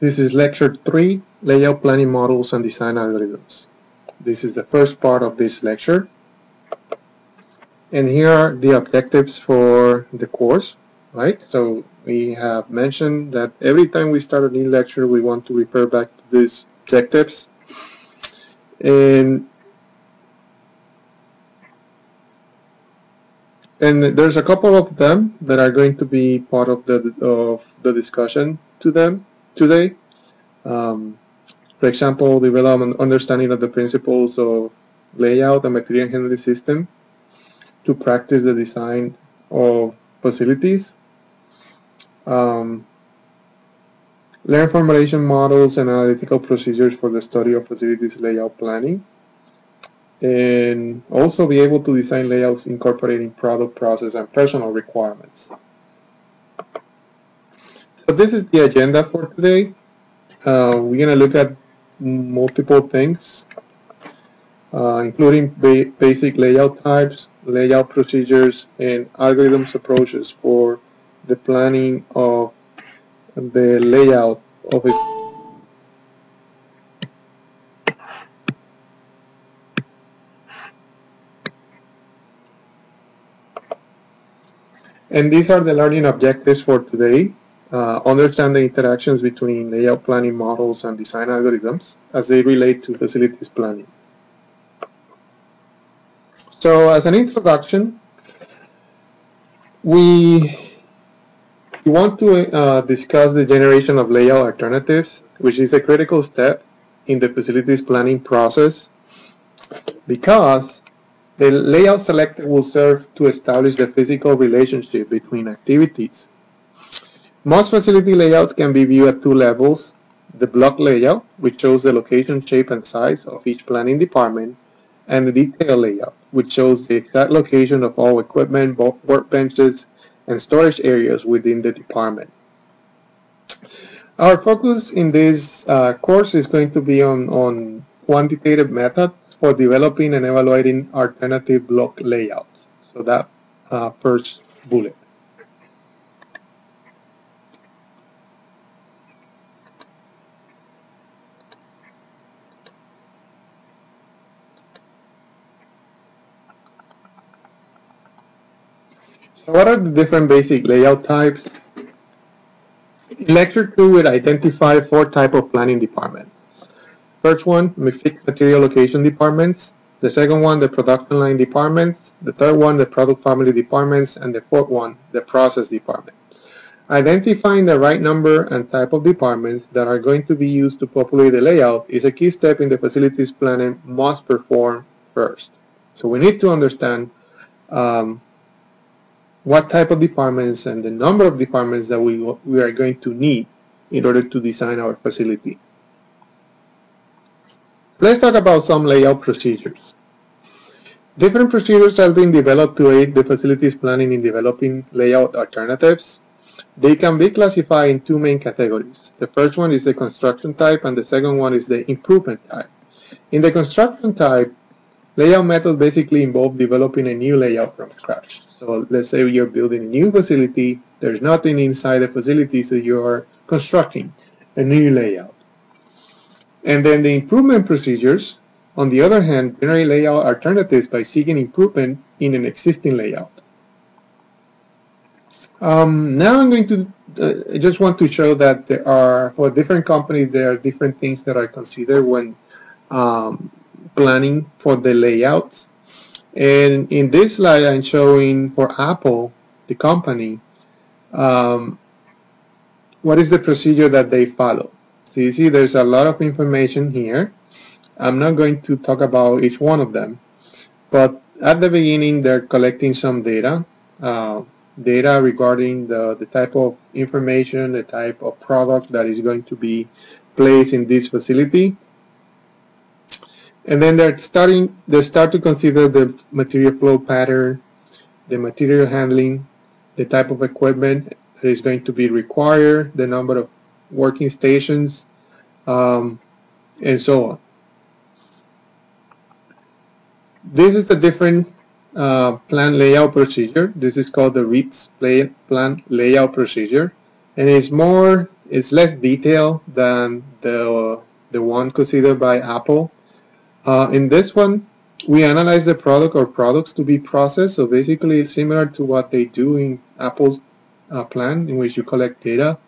This is lecture 3, Layout Planning Models and Design Algorithms. This is the first part of this lecture. And here are the objectives for the course, right? So we have mentioned that every time we start a new lecture, we want to refer back to these objectives. And and there's a couple of them that are going to be part of the of the discussion to them today. Um, for example, develop an understanding of the principles of layout and material handling system to practice the design of facilities. Um, learn formulation models and analytical procedures for the study of facilities layout planning. And also be able to design layouts incorporating product, process, and personal requirements. So this is the agenda for today. Uh, we're going to look at multiple things, uh, including ba basic layout types, layout procedures, and algorithms approaches for the planning of the layout of a And these are the learning objectives for today. Uh, understand the interactions between layout planning models and design algorithms as they relate to facilities planning. So as an introduction, we, want to uh, discuss the generation of layout alternatives, which is a critical step in the facilities planning process because the layout selected will serve to establish the physical relationship between activities most facility layouts can be viewed at two levels. The block layout, which shows the location, shape, and size of each planning department, and the detail layout, which shows the exact location of all equipment, workbenches, and storage areas within the department. Our focus in this uh, course is going to be on, on quantitative methods for developing and evaluating alternative block layouts. So that uh, first bullet. So what are the different basic layout types? In lecture 2, we'll identify four type of planning departments. First one, material location departments. The second one, the production line departments. The third one, the product family departments. And the fourth one, the process department. Identifying the right number and type of departments that are going to be used to populate the layout is a key step in the facilities planning must perform first. So we need to understand um, what type of departments and the number of departments that we, we are going to need in order to design our facility. Let's talk about some layout procedures. Different procedures have been developed to aid the facilities planning in developing layout alternatives. They can be classified in two main categories. The first one is the construction type and the second one is the improvement type. In the construction type, layout methods basically involve developing a new layout from scratch. So let's say you're building a new facility, there's nothing inside the facility, so you're constructing a new layout. And then the improvement procedures, on the other hand, generate layout alternatives by seeking improvement in an existing layout. Um, now I'm going to, uh, I just want to show that there are, for different companies, there are different things that are considered when um, planning for the layouts. And in this slide, I'm showing for Apple, the company, um, what is the procedure that they follow. So you see there's a lot of information here. I'm not going to talk about each one of them, but at the beginning they're collecting some data, uh, data regarding the, the type of information, the type of product that is going to be placed in this facility. And then they're starting, they start to consider the material flow pattern, the material handling, the type of equipment that is going to be required, the number of working stations, um, and so on. This is the different uh, plan layout procedure. This is called the RIPS plan layout procedure, and it's more, it's less detailed than the the one considered by Apple. Uh, in this one, we analyze the product or products to be processed. So basically, it's similar to what they do in Apple's uh, plan, in which you collect data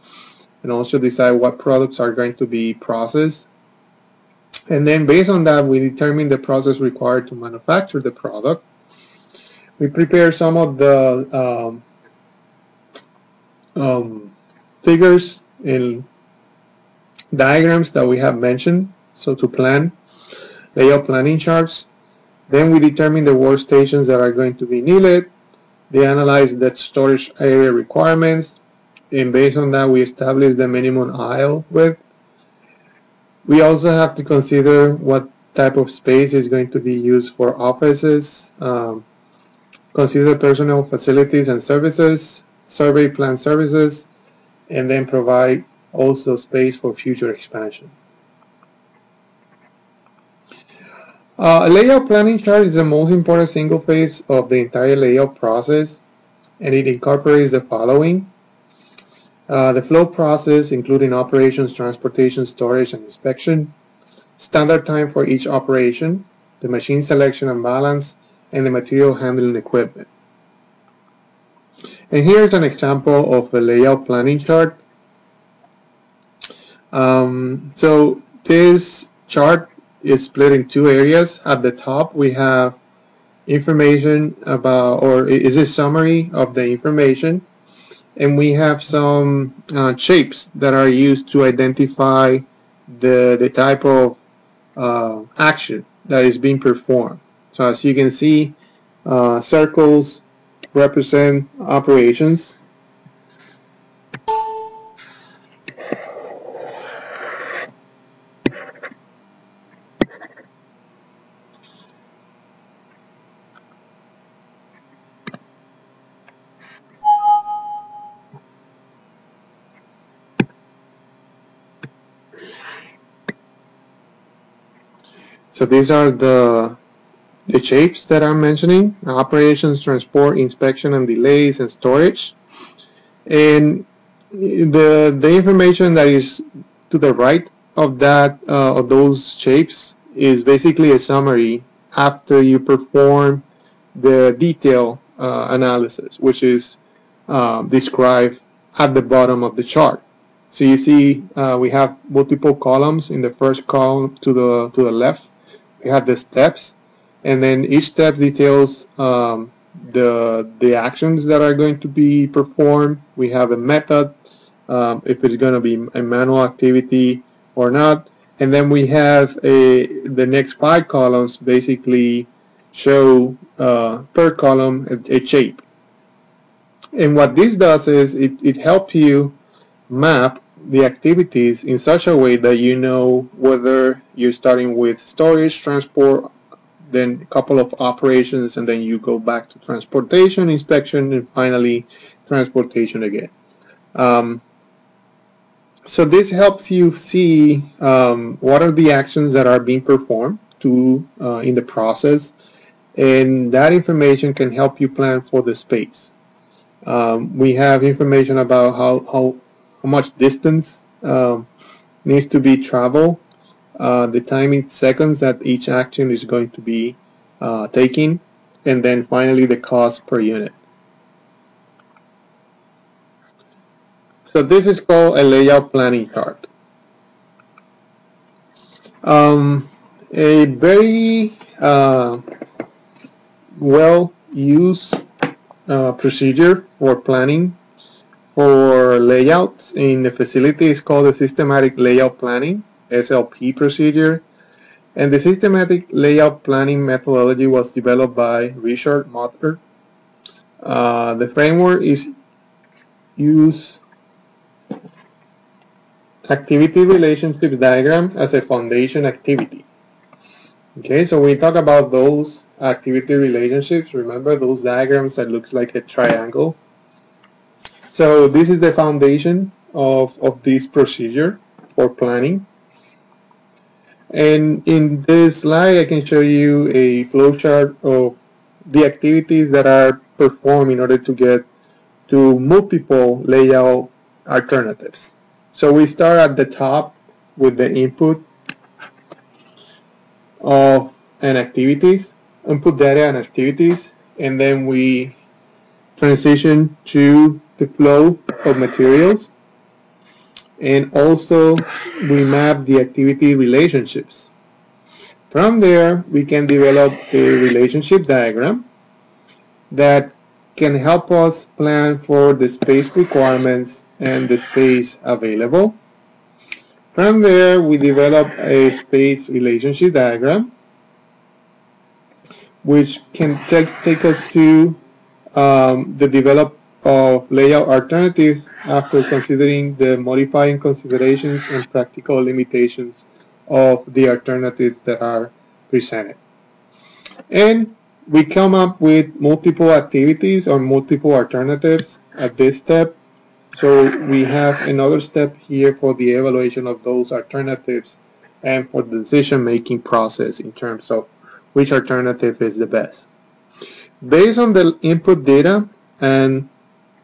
and also decide what products are going to be processed. And then based on that, we determine the process required to manufacture the product. We prepare some of the um, um, figures and diagrams that we have mentioned, so to plan, layout planning charts. Then we determine the workstations that are going to be needed. They analyze the storage area requirements, and based on that, we establish the minimum aisle width. We also have to consider what type of space is going to be used for offices, um, consider personnel facilities and services, survey plan services, and then provide also space for future expansion. Uh, a layout planning chart is the most important single phase of the entire layout process and it incorporates the following. Uh, the flow process including operations, transportation, storage, and inspection, standard time for each operation, the machine selection and balance, and the material handling equipment. And here's an example of a layout planning chart. Um, so this chart is split in two areas. At the top we have information about or is a summary of the information and we have some uh, shapes that are used to identify the, the type of uh, action that is being performed. So as you can see, uh, circles represent operations So these are the the shapes that I'm mentioning, operations, transport, inspection and delays and storage. And the the information that is to the right of that uh, of those shapes is basically a summary after you perform the detail uh, analysis, which is uh, described at the bottom of the chart. So you see uh, we have multiple columns in the first column to the to the left we have the steps and then each step details um, the the actions that are going to be performed. We have a method um, if it's going to be a manual activity or not. And then we have a the next five columns basically show uh, per column a, a, shape. And what this does is it, it helps you map the activities in such a way that you know whether you're starting with storage, transport, then a couple of operations, and then you go back to transportation, inspection, and finally transportation again. Um, so this helps you see um, what are the actions that are being performed to uh, in the process, and that information can help you plan for the space. Um, we have information about how, how how much distance um, needs to be traveled, uh, the time in seconds that each action is going to be uh, taking, and then finally the cost per unit. So this is called a layout planning chart. Um, a very uh, well used uh, procedure for planning for layouts in the facility is called the Systematic Layout Planning, SLP procedure. And the Systematic Layout Planning methodology was developed by Richard Muther. Uh, the framework is use activity relationships diagram as a foundation activity. Okay, so we talk about those activity relationships. Remember those diagrams that looks like a triangle so this is the foundation of, of this procedure for planning. And in this slide, I can show you a flowchart of the activities that are performed in order to get to multiple layout alternatives. So we start at the top with the input of an activities, input data and activities, and then we transition to the flow of materials and also we map the activity relationships. From there, we can develop a relationship diagram that can help us plan for the space requirements and the space available. From there, we develop a space relationship diagram which can take, take us to um, the develop of layout alternatives after considering the modifying considerations and practical limitations of the alternatives that are presented. And we come up with multiple activities or multiple alternatives at this step. So we have another step here for the evaluation of those alternatives and for the decision-making process in terms of which alternative is the best. Based on the input data and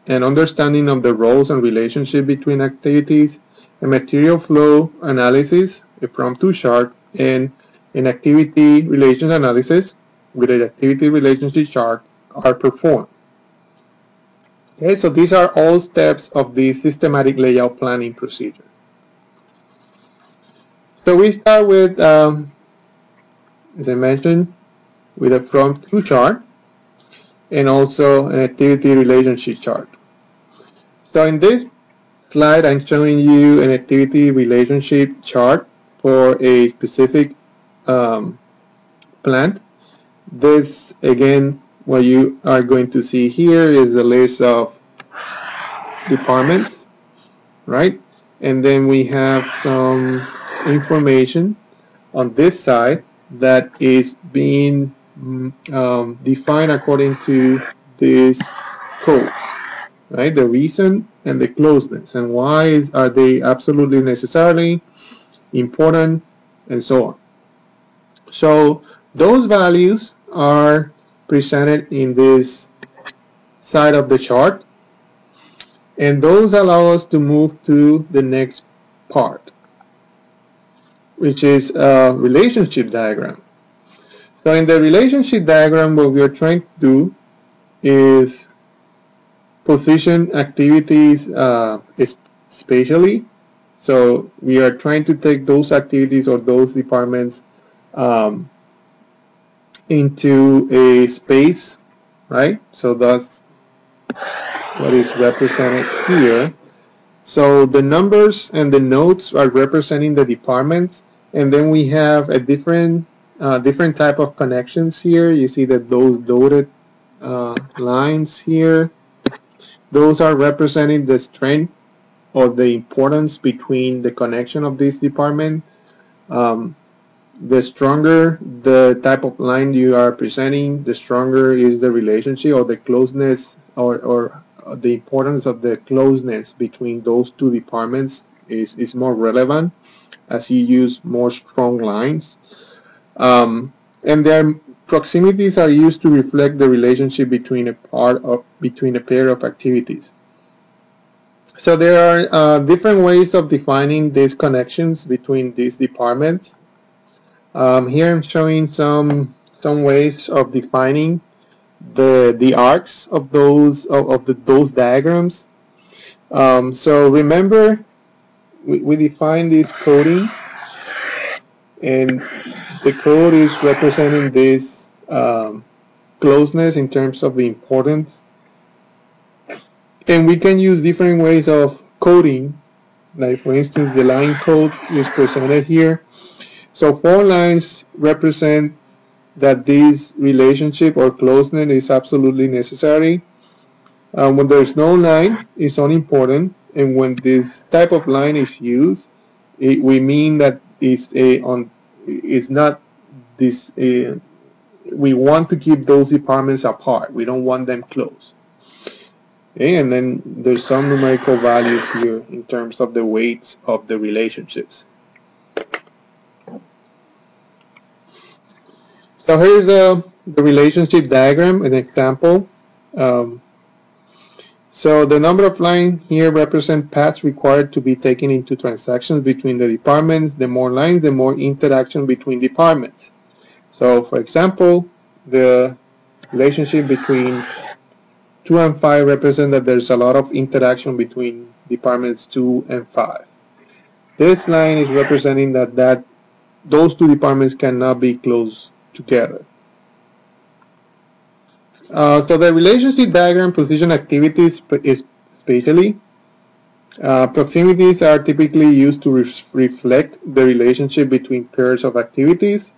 an understanding of the roles and relationship between activities, a material flow analysis, a from-to chart, and an activity relations analysis with an activity relationship chart are performed. Okay, so these are all steps of the systematic layout planning procedure. So we start with, um, as I mentioned, with a from-to chart and also an activity relationship chart. So in this slide, I'm showing you an activity relationship chart for a specific um, plant this again what you are going to see here is a list of departments right and then we have some information on this side that is being um, defined according to this code right the reason and the closeness and why is, are they absolutely necessarily important and so on so those values are presented in this side of the chart and those allow us to move to the next part which is a relationship diagram. So in the relationship diagram what we are trying to do is position activities uh, spatially. So we are trying to take those activities or those departments um, into a space, right? So that's what is represented here. So the numbers and the nodes are representing the departments, and then we have a different uh, different type of connections here. You see that those dotted uh, lines here, those are representing the strength or the importance between the connection of this department. Um, the stronger the type of line you are presenting, the stronger is the relationship or the closeness or, or the importance of the closeness between those two departments is, is more relevant as you use more strong lines. Um, and their proximities are used to reflect the relationship between a part of between a pair of activities. So there are uh, different ways of defining these connections between these departments. Um, here I'm showing some some ways of defining the the arcs of those of, of the those diagrams. Um, so remember, we, we define this coding, and the code is representing this um, closeness in terms of the importance. And we can use different ways of coding, like for instance, the line code is presented here so four lines represent that this relationship or closeness is absolutely necessary. Uh, when there's no line, it's unimportant. And when this type of line is used, it, we mean that it's a on it's not this. Uh, we want to keep those departments apart. We don't want them close. And then there's some numerical values here in terms of the weights of the relationships. So here's a the relationship diagram, an example. Um, so the number of lines here represent paths required to be taken into transactions between the departments. The more lines, the more interaction between departments. So for example, the relationship between 2 and 5 represent that there's a lot of interaction between departments 2 and 5. This line is representing that, that those two departments cannot be close together. Uh, so the relationship diagram position activities is spatially. Uh, proximities are typically used to re reflect the relationship between pairs of activities.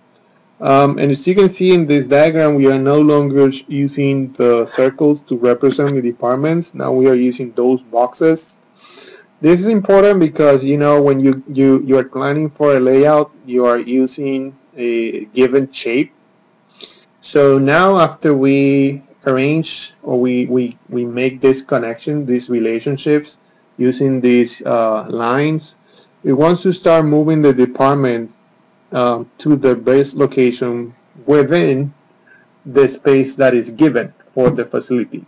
Um, and as you can see in this diagram, we are no longer using the circles to represent the departments. Now we are using those boxes. This is important because, you know, when you, you, you are planning for a layout, you are using a given shape. So now after we arrange or we, we, we make this connection, these relationships using these uh, lines, we want to start moving the department uh, to the base location within the space that is given for the facility.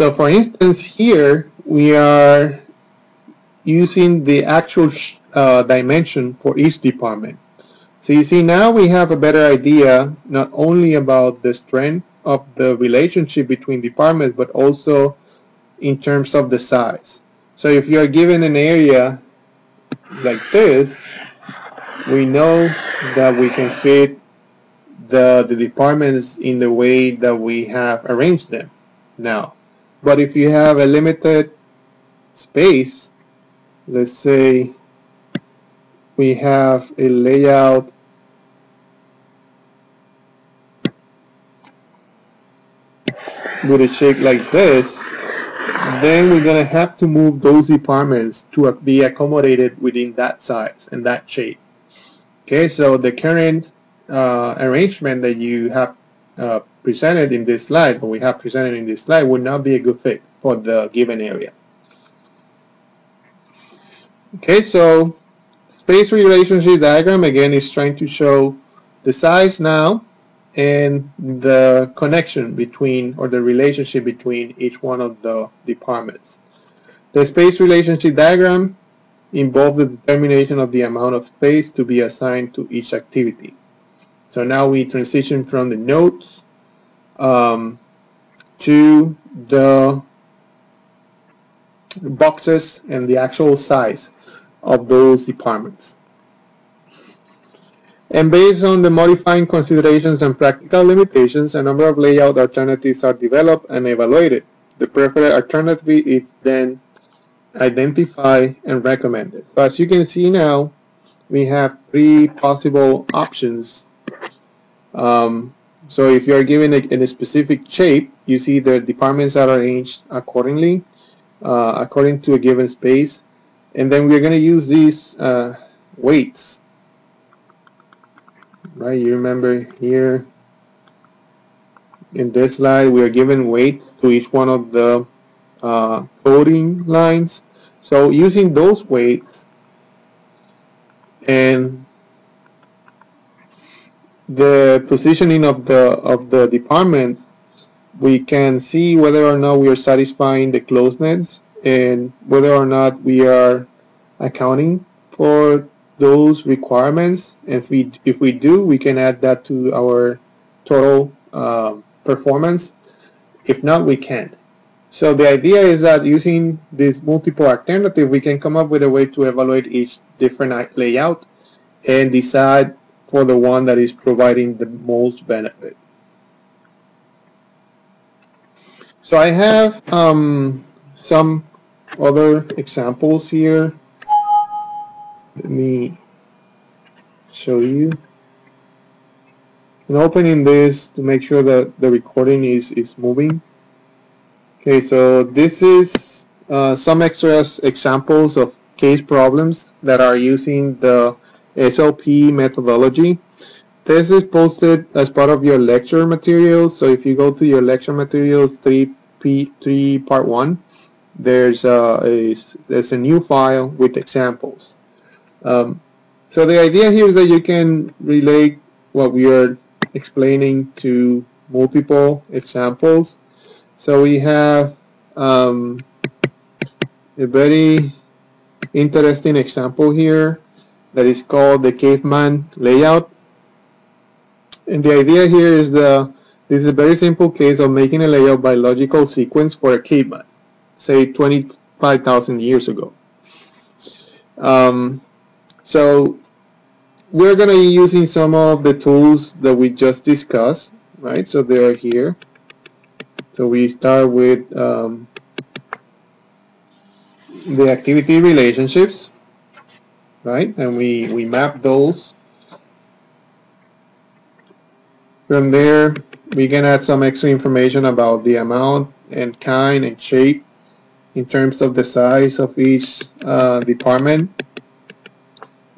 So for instance, here we are using the actual uh, dimension for each department. So you see now we have a better idea not only about the strength of the relationship between departments but also in terms of the size. So if you are given an area like this, we know that we can fit the, the departments in the way that we have arranged them now. But if you have a limited space, let's say we have a layout with a shape like this, then we're going to have to move those departments to be accommodated within that size and that shape. Okay, so the current uh, arrangement that you have uh, presented in this slide, or we have presented in this slide, would not be a good fit for the given area. Okay, so space relationship diagram again is trying to show the size now and the connection between or the relationship between each one of the departments. The space relationship diagram involves the determination of the amount of space to be assigned to each activity. So now we transition from the notes um, to the boxes and the actual size of those departments. And based on the modifying considerations and practical limitations, a number of layout alternatives are developed and evaluated. The preferred alternative is then identified and recommended. So as you can see now, we have three possible options um, so if you are given a, a specific shape, you see the departments are arranged accordingly, uh, according to a given space. And then we're going to use these uh, weights. Right, you remember here in this slide, we are given weight to each one of the uh, coding lines. So using those weights and the positioning of the of the department, we can see whether or not we are satisfying the closeness and whether or not we are accounting for those requirements. And if we if we do, we can add that to our total uh, performance. If not, we can't. So the idea is that using this multiple alternative, we can come up with a way to evaluate each different layout and decide for the one that is providing the most benefit. So I have um, some other examples here. Let me show you. And opening this to make sure that the recording is, is moving. Okay, so this is uh, some extra examples of case problems that are using the SLP methodology. This is posted as part of your lecture materials. So if you go to your lecture materials 3 P3 part 1, there's a, a, there's a new file with examples. Um, so the idea here is that you can relate what we are explaining to multiple examples. So we have um, a very interesting example here that is called the caveman layout. And the idea here is the this is a very simple case of making a layout by logical sequence for a caveman, say 25,000 years ago. Um, so we're going to be using some of the tools that we just discussed, right? So they are here. So we start with um, the activity relationships, right? And we, we map those. From there, we can add some extra information about the amount and kind and shape in terms of the size of each uh, department.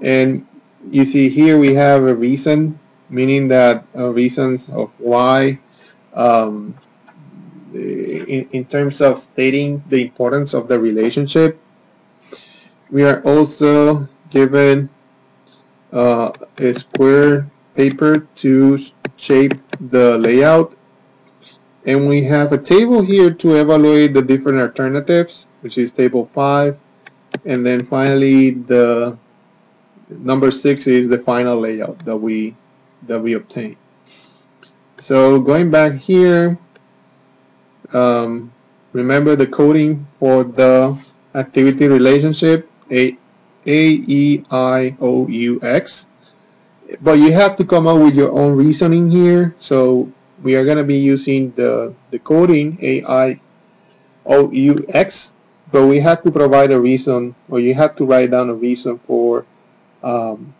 And you see here we have a reason, meaning that uh, reasons of why um, in, in terms of stating the importance of the relationship. We are also given uh, a square paper to shape the layout. And we have a table here to evaluate the different alternatives which is table 5 and then finally the number 6 is the final layout that we that we obtain. So going back here um, remember the coding for the activity relationship A E I O U X. But you have to come up with your own reasoning here. So we are going to be using the, the coding A I O U X but we have to provide a reason or you have to write down a reason for um,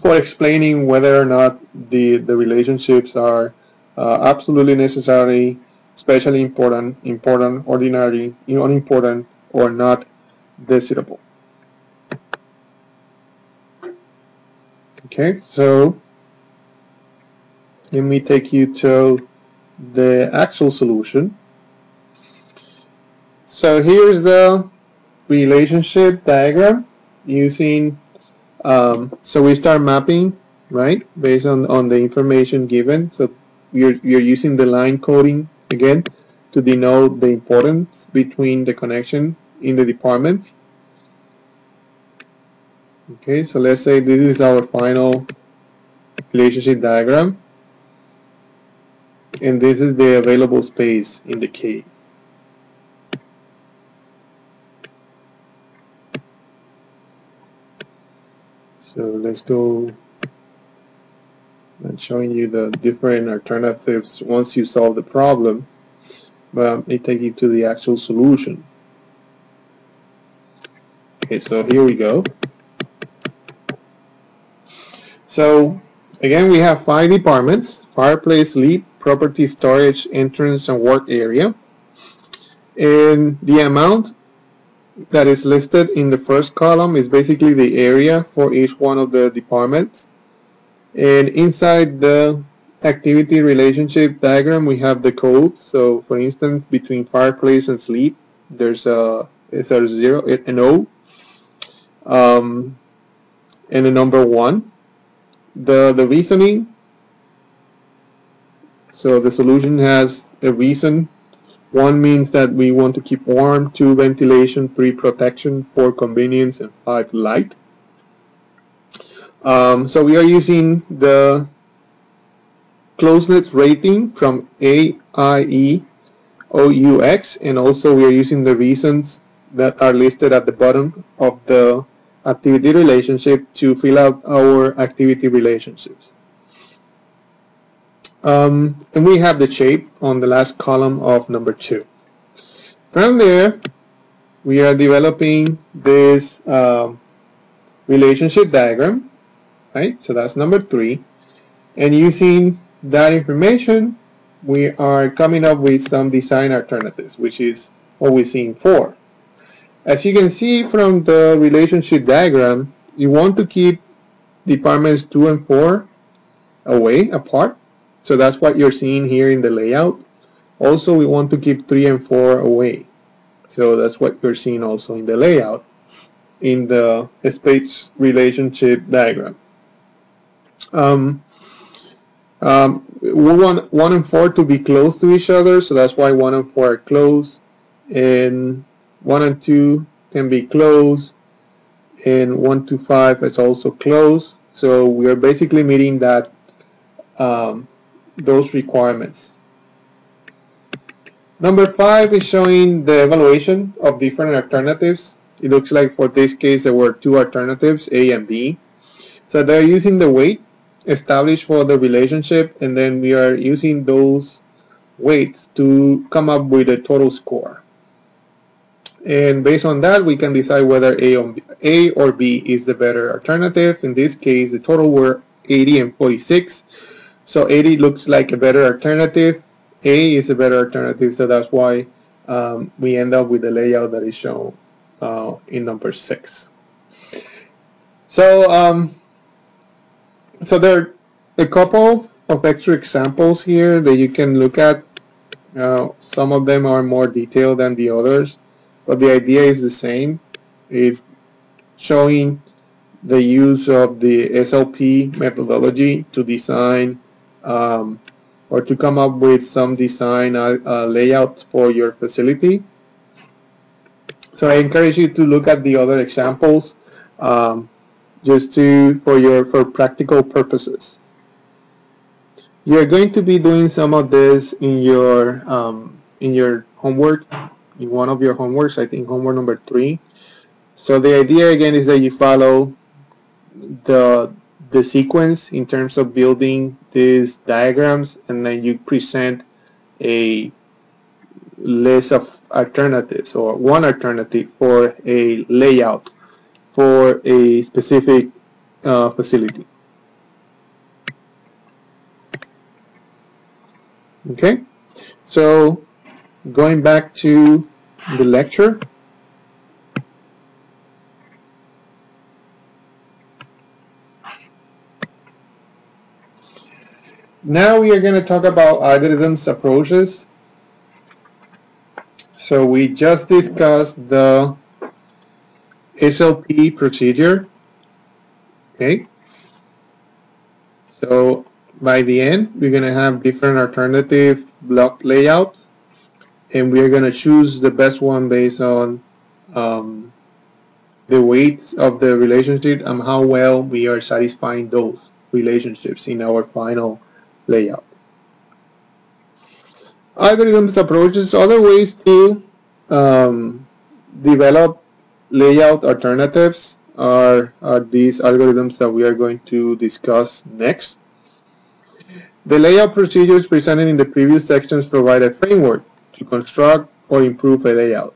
for explaining whether or not the the relationships are uh, absolutely necessary, especially important, important, ordinary, unimportant, or not desirable. Okay, so let me take you to the actual solution. So here's the relationship diagram using, um, so we start mapping, right, based on, on the information given. So you're, you're using the line coding again to denote the importance between the connection in the department. Okay, so let's say this is our final relationship diagram and this is the available space in the cave. So let's go and showing you the different alternatives once you solve the problem but it take you to the actual solution okay so here we go. So again we have five departments. Fireplace sleep property storage entrance and work area. And the amount that is listed in the first column is basically the area for each one of the departments. And inside the activity relationship diagram, we have the code. So for instance, between fireplace and sleep, there's a, it's a zero, an O, um, and a number one. The, the reasoning, so the solution has a reason. One means that we want to keep warm, two ventilation, three protection, four convenience, and five light. Um, so we are using the closeness rating from AIE OUX and also we are using the reasons that are listed at the bottom of the activity relationship to fill out our activity relationships. Um, and we have the shape on the last column of number two. From there, we are developing this uh, relationship diagram right? So that's number three. And using that information, we are coming up with some design alternatives, which is what we're seeing four. As you can see from the relationship diagram, you want to keep departments two and four away, apart. So that's what you're seeing here in the layout Also, we want to keep 3 and 4 away. So that's what you're seeing also in the layout in the space relationship diagram. Um, um, we want 1 and 4 to be close to each other, so that's why 1 and 4 are close. And 1 and 2 can be closed And 1 to 5 is also closed So we are basically meeting that um, those requirements. Number 5 is showing the evaluation of different alternatives. It looks like for this case there were two alternatives, A and B. So they're using the weight established for the relationship and then we are using those weights to come up with a total score. And based on that, we can decide whether A or, B, A or B is the better alternative. In this case, the total were 80 and 46. So 80 looks like a better alternative. A is a better alternative, so that's why um, we end up with the layout that is shown uh, in number 6. So um, so there are a couple of extra examples here that you can look at. Uh, some of them are more detailed than the others, but the idea is the same. It's showing the use of the SLP methodology to design um, or to come up with some design uh, uh, layouts for your facility. So I encourage you to look at the other examples. Um, just to for your for practical purposes. You're going to be doing some of this in your um, in your homework, in one of your homeworks. I think homework number three. So the idea again is that you follow the the sequence in terms of building these diagrams, and then you present a list of alternatives or one alternative for a layout for a specific uh, facility. Okay, so going back to the lecture. Now we are going to talk about algorithms approaches. So we just discussed the SLP procedure. Okay. So by the end, we're going to have different alternative block layouts and we are going to choose the best one based on um, the weight of the relationship and how well we are satisfying those relationships in our final layout. Algorithms approaches other ways to um, develop layout alternatives are, are these algorithms that we are going to discuss next. The layout procedures presented in the previous sections provide a framework to construct or improve a layout,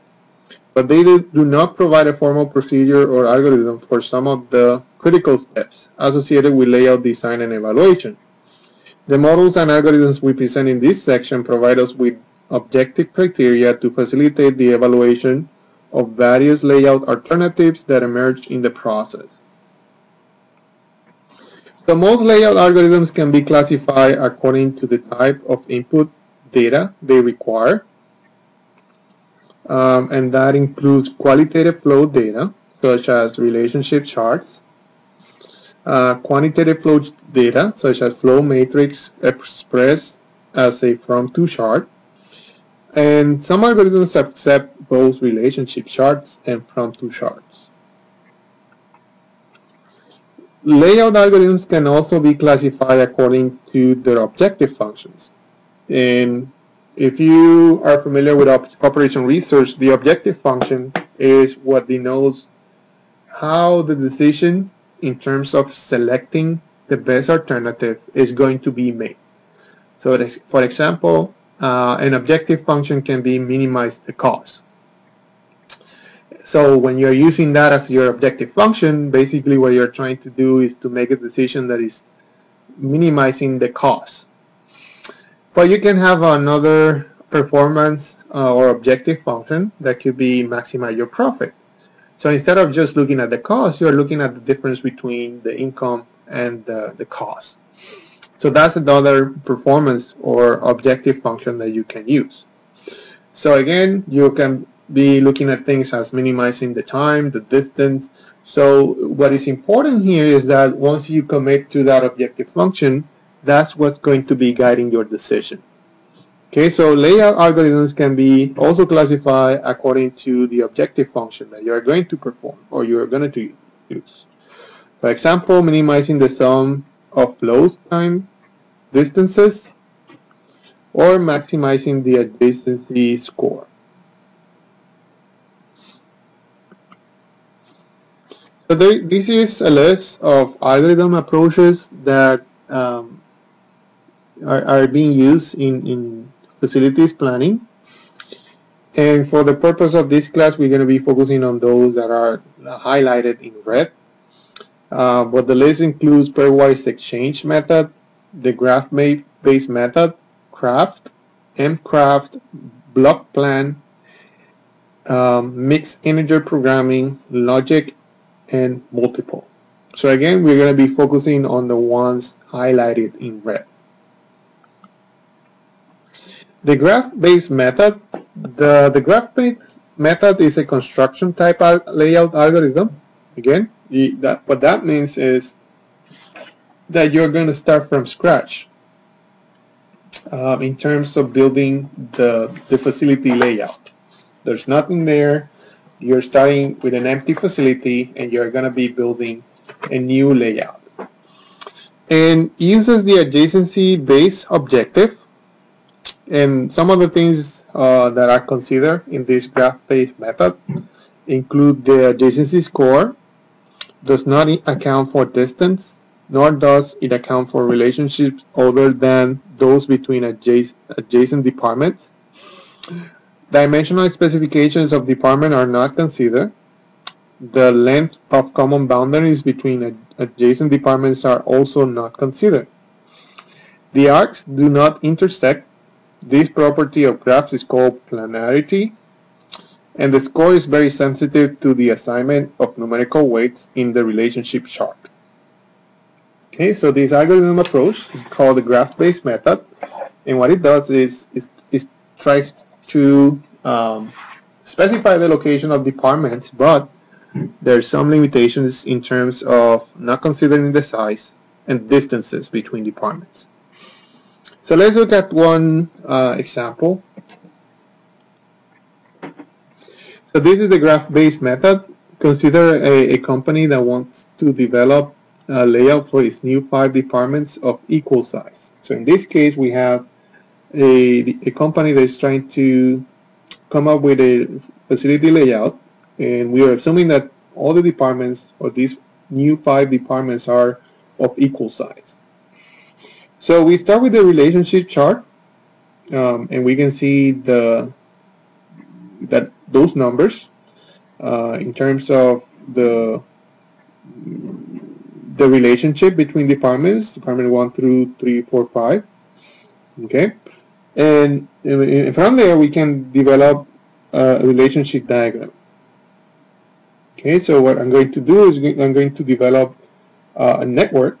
but they do not provide a formal procedure or algorithm for some of the critical steps associated with layout design and evaluation. The models and algorithms we present in this section provide us with objective criteria to facilitate the evaluation of various layout alternatives that emerge in the process. So most layout algorithms can be classified according to the type of input data they require. Um, and that includes qualitative flow data, such as relationship charts, uh, quantitative flow data, such as flow matrix expressed as a from-to chart, and some algorithms accept both relationship charts and from-to charts. Layout algorithms can also be classified according to their objective functions. And if you are familiar with op operation research, the objective function is what denotes how the decision in terms of selecting the best alternative is going to be made. So for example, uh, an objective function can be minimize the cost. So when you're using that as your objective function, basically what you're trying to do is to make a decision that is minimizing the cost. But you can have another performance uh, or objective function that could be maximize your profit. So instead of just looking at the cost, you're looking at the difference between the income and the, the cost. So that's another performance or objective function that you can use. So again, you can be looking at things as minimizing the time, the distance. So what is important here is that once you commit to that objective function, that's what's going to be guiding your decision. Okay, so layout algorithms can be also classified according to the objective function that you're going to perform or you're going to use. For example, minimizing the sum of flows time distances or maximizing the adjacency score. So this is a list of algorithm approaches that um, are, are, being used in, in facilities planning. And for the purpose of this class, we're going to be focusing on those that are highlighted in red. Uh, but the list includes pairwise exchange method, the graph-based method, craft, mcraft, BLOCPLAN, um, mixed integer programming, logic, and multiple. So again, we're going to be focusing on the ones highlighted in red. The graph-based method, the, the graph-based method is a construction type layout algorithm. Again, that, what that means is that you're going to start from scratch um, in terms of building the, the facility layout. There's nothing there. You're starting with an empty facility and you're going to be building a new layout. And uses the adjacency base objective. And some of the things uh, that are considered in this graph-based method include the adjacency score, does not account for distance, nor does it account for relationships other than those between adjacent, adjacent departments. Dimensional specifications of department are not considered. The length of common boundaries between adjacent departments are also not considered. The arcs do not intersect. This property of graphs is called planarity, and the score is very sensitive to the assignment of numerical weights in the relationship chart. Okay, so this algorithm approach is called the graph-based method, and what it does is, it tries to um, specify the location of departments, but there are some limitations in terms of not considering the size and distances between departments. So let's look at one uh, example. So this is the graph-based method. Consider a, a company that wants to develop a layout for its new five departments of equal size. So in this case, we have a, a company that is trying to come up with a facility layout, and we are assuming that all the departments or these new five departments are of equal size. So we start with the relationship chart, um, and we can see the that those numbers uh, in terms of the the relationship between departments, department 1 through 3, 4, 5. Okay? And from there, we can develop a relationship diagram. Okay, so what I'm going to do is I'm going to develop uh, a network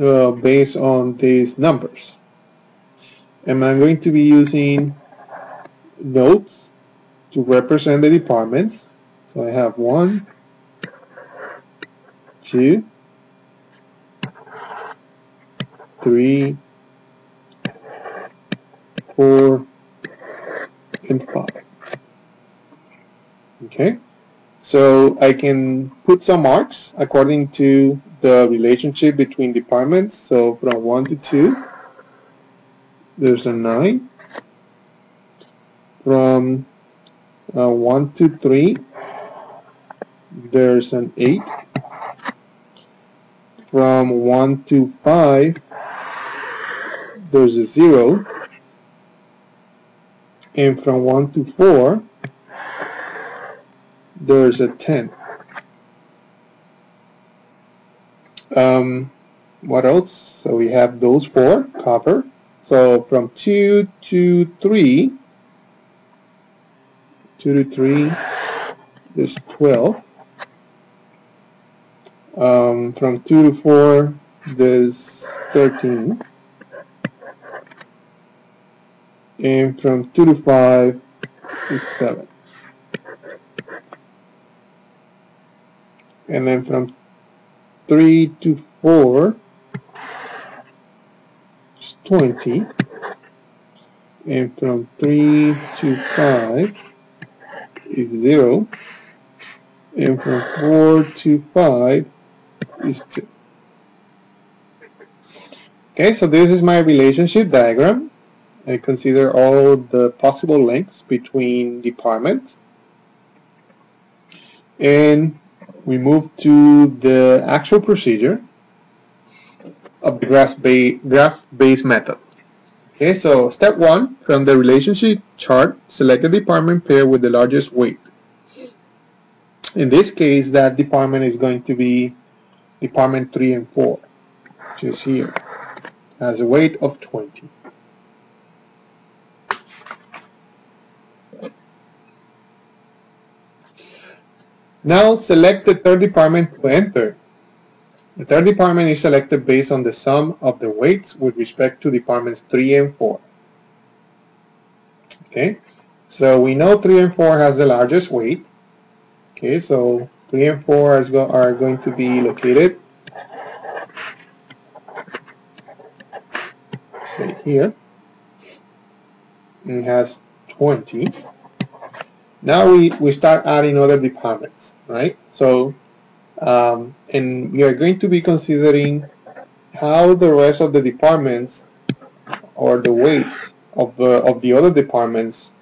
uh, based on these numbers. And I'm going to be using nodes to represent the departments. So I have one, two, three, four, and five. Okay, so I can put some marks according to the relationship between departments. So from 1 to 2, there's a 9. From uh, 1 to 3, there's an 8 from 1 to 5, there's a 0. And from 1 to 4, there's a 10. Um, what else? So we have those four, copper. So from 2 to 3, 2 to 3, there's 12 um, from 2 to 4 this 13 and from 2 to 5 is 7 and then from 3 to 4 is 20 and from 3 to 5 is 0 and from 4 to 5 is 2 okay so this is my relationship diagram. I consider all the possible links between departments. And we move to the actual procedure of the graph-based graph method. Okay, so step one, from the relationship chart, select the department pair with the largest weight. In this case, that department is going to be department 3 and 4, which is here, has a weight of 20. Now select the third department to enter. The third department is selected based on the sum of the weights with respect to departments 3 and 4. Okay, so we know 3 and 4 has the largest weight. Okay, so 3 and 4 are, go are going to be located say here. It has 20 now we, we start adding other departments, right? So, um, and we are going to be considering how the rest of the departments or the weights of the, of the other departments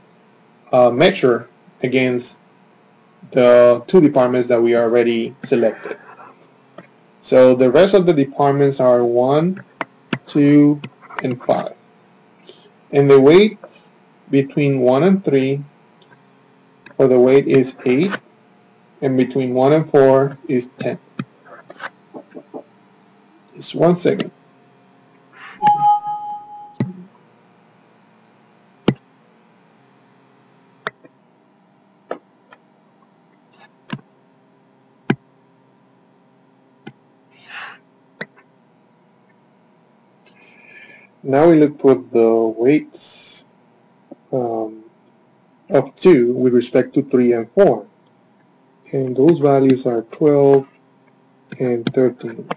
uh, measure against the two departments that we already selected. So the rest of the departments are 1, 2, and 5. And the weights between 1 and 3 for the weight is 8 and between 1 and 4 is 10. Just one second. Now we look for the weights um, of 2 with respect to 3 and 4. And those values are 12 and 13.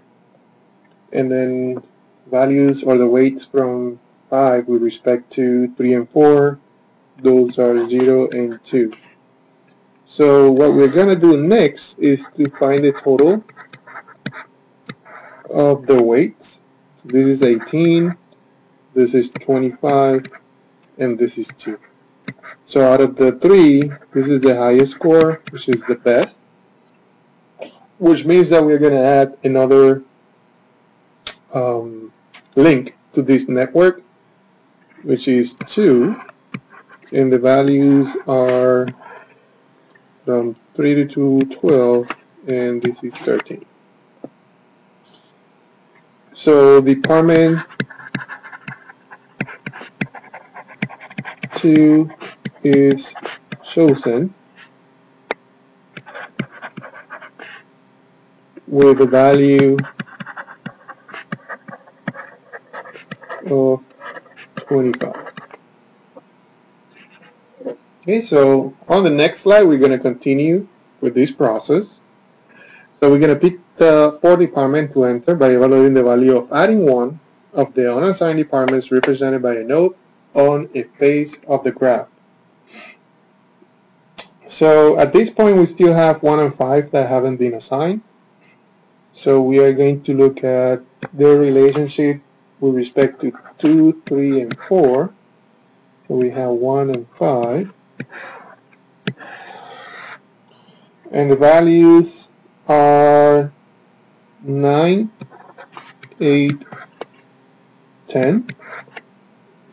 And then values or the weights from 5 with respect to 3 and 4, those are 0 and 2. So what we're going to do next is to find the total of the weights. So this is 18, this is 25, and this is 2. So out of the three, this is the highest score, which is the best, which means that we're going to add another um, link to this network, which is 2, and the values are from 3 to 2, 12, and this is 13. So department 2 is chosen with a value of 25. Okay, so on the next slide, we're going to continue with this process. So we're going to pick the four department to enter by evaluating the value of adding one of the unassigned departments represented by a node on a face of the graph. So at this point we still have 1 and 5 that haven't been assigned. So we are going to look at their relationship with respect to 2, 3, and 4. So we have 1 and 5. And the values are 9, 8, 10.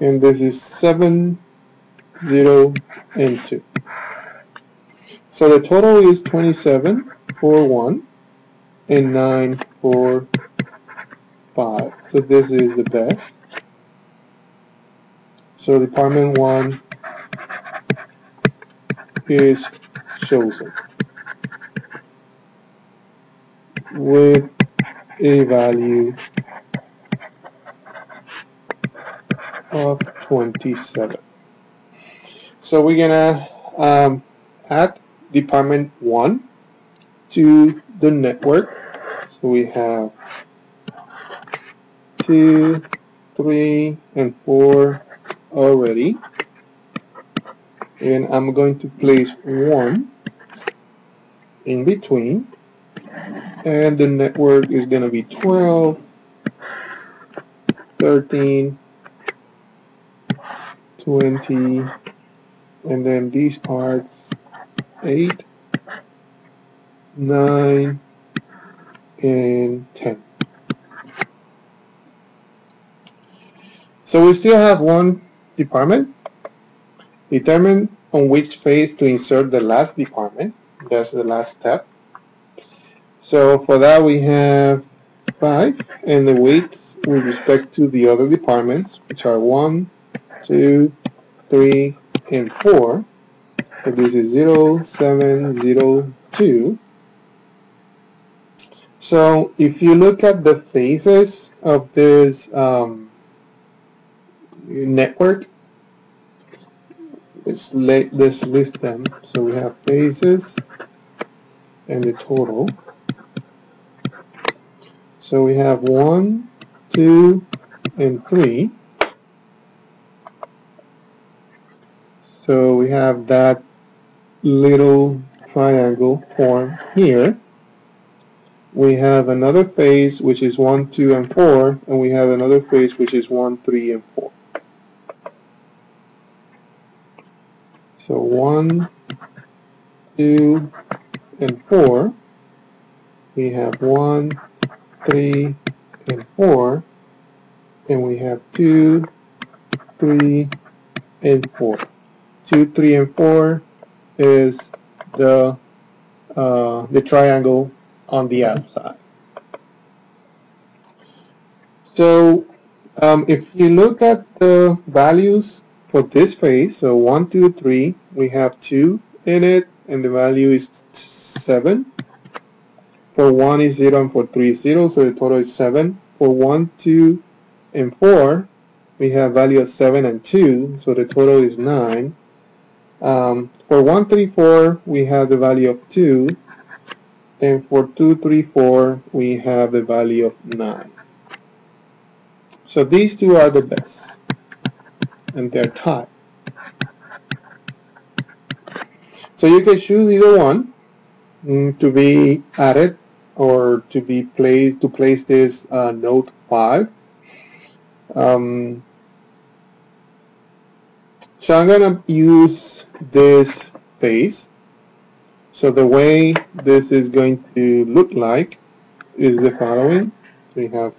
And this is 7, 0, and 2. So the total is 27 for 1 and 9 for 5. So this is the best. So department 1 is chosen with a value of 27. So we're gonna um, add department 1 to the network. So we have 2, 3, and 4 already. And I'm going to place 1 in between. And the network is going to be 12, 13, 20, and then these parts 8, 9, and 10. So we still have one department. Determine on which phase to insert the last department. That's the last step. So for that we have 5 and the weights with respect to the other departments which are 1, 2, 3, and 4. So this is 0, 7, 0, 2. So if you look at the phases of this um, network, let's, let's list them. So we have phases and the total. So we have 1, 2, and 3. So we have that little triangle form here. We have another phase which is 1, 2, and 4, and we have another phase which is 1, 3, and 4. So 1, 2, and 4. We have 1, 3, and 4. And we have 2, 3, and 4. 2, 3, and 4 is the, uh, the triangle on the outside. So um, if you look at the values for this phase, so 1, 2, 3, we have 2 in it, and the value is 7. For 1 is 0, and for 3 is 0, so the total is 7. For 1, 2, and 4, we have value of 7 and 2, so the total is 9. Um, for 1, 3, 4, we have the value of 2, and for 2, 3, 4, we have the value of 9. So these two are the best and they're tied. So you can choose either one mm, to be added or to be placed to place this uh, node 5. Um, so I'm going to use this phase. So the way this is going to look like is the following. We have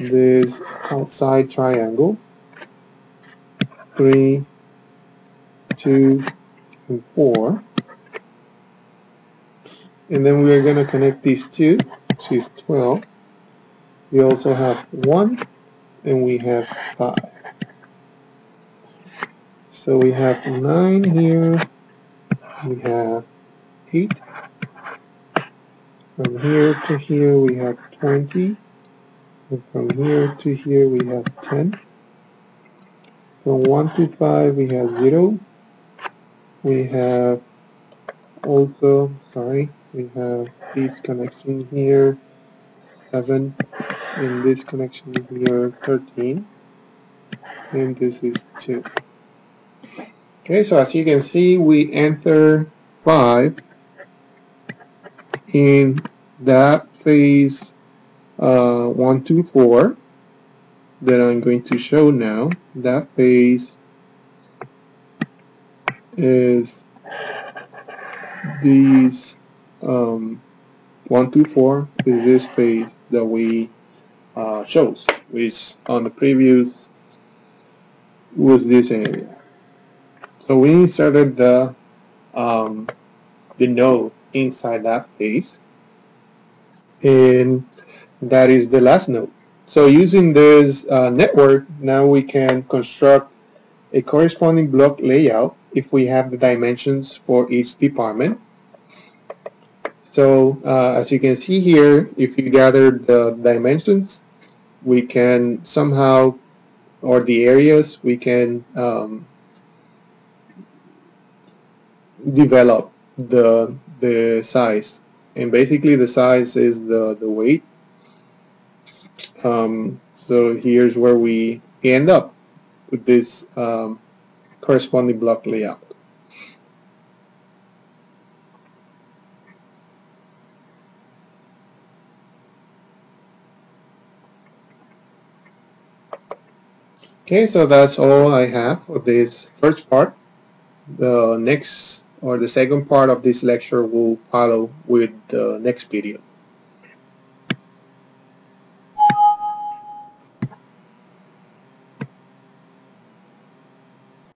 this outside triangle three, two, and four. And then we are going to connect these two, which is 12. We also have 1, and we have 5. So we have 9 here, we have 8. From here to here we have 20. And from here to here we have 10. From 1 to 5 we have 0. We have also, sorry, we have this connection here, 7, and this connection here, 13, and this is 2. Okay, so as you can see, we enter 5 in that phase uh, 1, 2, 4 that I'm going to show now, that phase is these um, 1, 2, 4 is this phase that we uh, chose, which on the previous was this area. So we inserted the um, the node inside that phase, and that is the last node. So using this uh, network, now we can construct a corresponding block layout if we have the dimensions for each department. So uh, as you can see here, if you gather the dimensions, we can somehow or the areas we can um, develop the the size. And basically the size is the the weight. Um, so here's where we end up with this um, corresponding block layout. Okay, so that's all I have for this first part. The next or the second part of this lecture will follow with the next video.